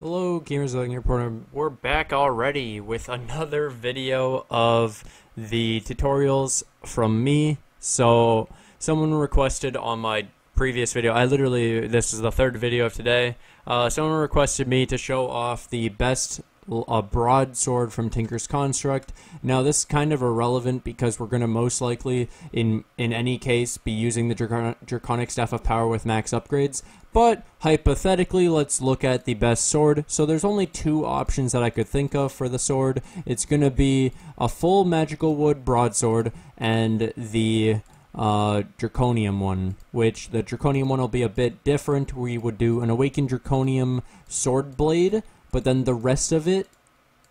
Hello, Gamers Living Reporter. We're back already with another video of the tutorials from me. So, someone requested on my previous video, I literally, this is the third video of today, uh, someone requested me to show off the best a broadsword from Tinkers' Construct. Now this is kind of irrelevant because we're going to most likely, in in any case, be using the Dracon Draconic Staff of Power with max upgrades. But hypothetically, let's look at the best sword. So there's only two options that I could think of for the sword. It's going to be a full magical wood broadsword and the uh, Draconium one, which the Draconium one will be a bit different. We would do an Awakened Draconium sword blade but then the rest of it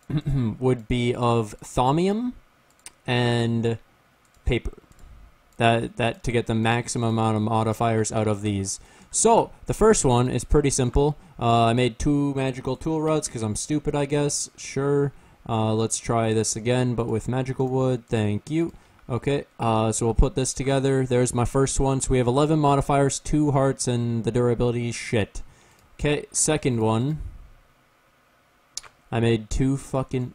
would be of thaumium and paper. That that to get the maximum amount of modifiers out of these. So the first one is pretty simple. Uh, I made two magical tool rods because I'm stupid, I guess. Sure. Uh, let's try this again, but with magical wood. Thank you. Okay, uh, so we'll put this together. There's my first one. So we have 11 modifiers, 2 hearts, and the durability shit. Okay, second one. I made two fucking...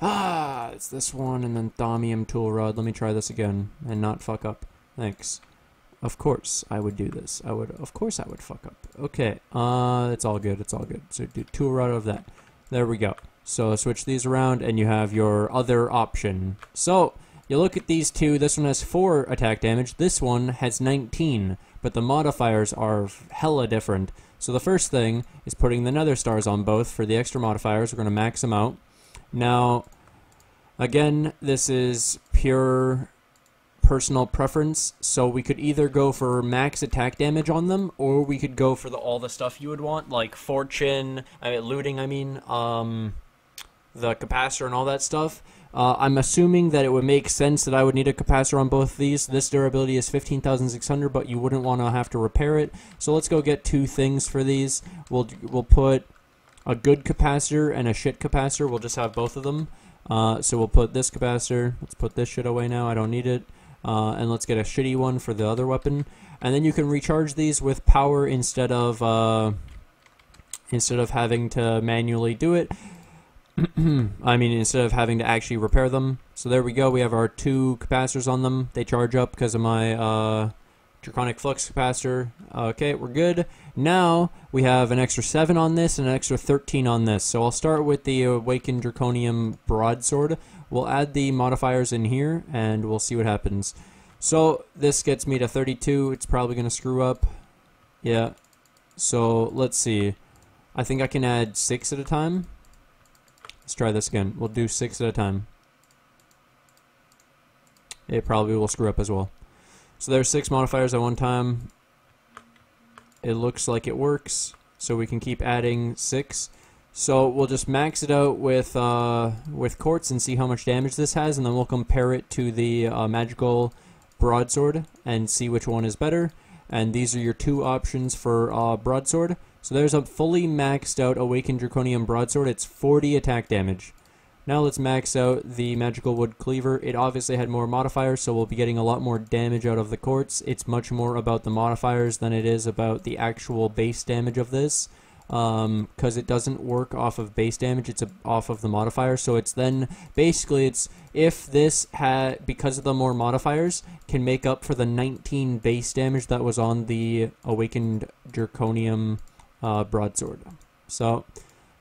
Ah, it's this one and then Thaumium Tool Rod. Let me try this again and not fuck up. Thanks. Of course I would do this. I would, of course I would fuck up. Okay, uh, it's all good, it's all good. So do tool rod of that. There we go. So switch these around and you have your other option. So, you look at these two, this one has 4 attack damage, this one has 19, but the modifiers are hella different. So the first thing is putting the nether stars on both for the extra modifiers. We're going to max them out. Now, again, this is pure personal preference. So we could either go for max attack damage on them, or we could go for the, all the stuff you would want, like fortune, I mean, looting, I mean, um, the capacitor and all that stuff. Uh, I'm assuming that it would make sense that I would need a capacitor on both these. This durability is 15,600, but you wouldn't want to have to repair it. So let's go get two things for these. We'll we'll put a good capacitor and a shit capacitor. We'll just have both of them. Uh, so we'll put this capacitor. Let's put this shit away now. I don't need it. Uh, and let's get a shitty one for the other weapon. And then you can recharge these with power instead of uh, instead of having to manually do it. I mean, instead of having to actually repair them. So there we go. We have our two capacitors on them. They charge up because of my uh, Draconic Flux capacitor. Okay, we're good. Now we have an extra 7 on this and an extra 13 on this. So I'll start with the Awakened Draconium Broadsword. We'll add the modifiers in here and we'll see what happens. So this gets me to 32. It's probably going to screw up. Yeah. So let's see. I think I can add 6 at a time. Let's try this again. We'll do six at a time. It probably will screw up as well. So there's six modifiers at one time. It looks like it works, so we can keep adding six. So we'll just max it out with uh, with quartz and see how much damage this has, and then we'll compare it to the uh, magical broadsword and see which one is better. And these are your two options for uh, broadsword. So there's a fully maxed out Awakened Draconium Broadsword. It's 40 attack damage. Now let's max out the Magical Wood Cleaver. It obviously had more modifiers, so we'll be getting a lot more damage out of the quartz. It's much more about the modifiers than it is about the actual base damage of this. Because um, it doesn't work off of base damage, it's a, off of the modifier. So it's then, basically, it's if this had, because of the more modifiers, can make up for the 19 base damage that was on the Awakened Draconium uh, broadsword. So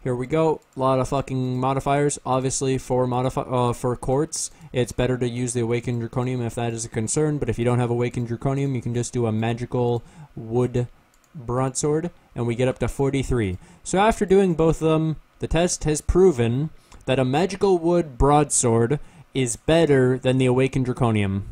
here we go. A lot of fucking modifiers. Obviously, for modify uh, for quartz, it's better to use the awakened draconium if that is a concern. But if you don't have awakened draconium, you can just do a magical wood broadsword, and we get up to 43. So after doing both of them, the test has proven that a magical wood broadsword is better than the awakened draconium.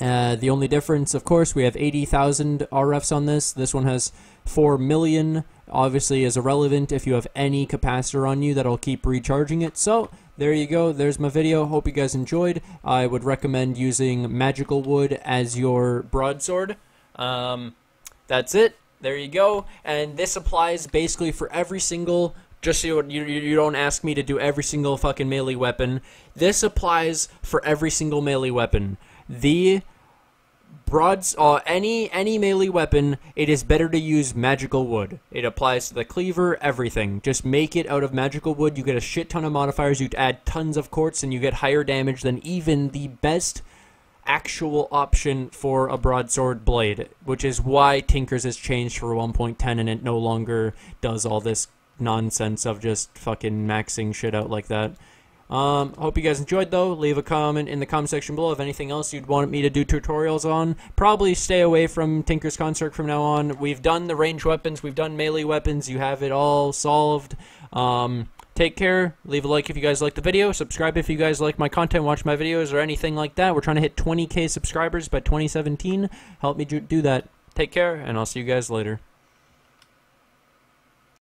Uh, the only difference, of course, we have 80,000 RFs on this. This one has 4 million. Obviously, is irrelevant if you have any capacitor on you that'll keep recharging it. So, there you go. There's my video. Hope you guys enjoyed. I would recommend using Magical Wood as your broadsword. Um, that's it. There you go. And this applies basically for every single just so you, you, you don't ask me to do every single fucking melee weapon. This applies for every single melee weapon. The broads uh, any any melee weapon it is better to use magical wood. It applies to the cleaver everything. Just make it out of magical wood. You get a shit ton of modifiers. You add tons of quartz and you get higher damage than even the best actual option for a broadsword blade which is why tinkers has changed for 1.10 and it no longer does all this nonsense of just fucking maxing shit out like that um, hope you guys enjoyed though. Leave a comment in the comment section below of anything else you'd want me to do tutorials on. Probably stay away from Tinkers' Construct from now on. We've done the range weapons, we've done melee weapons, you have it all solved. Um, take care. Leave a like if you guys like the video. Subscribe if you guys like my content, watch my videos, or anything like that. We're trying to hit 20k subscribers by 2017. Help me do that. Take care, and I'll see you guys later.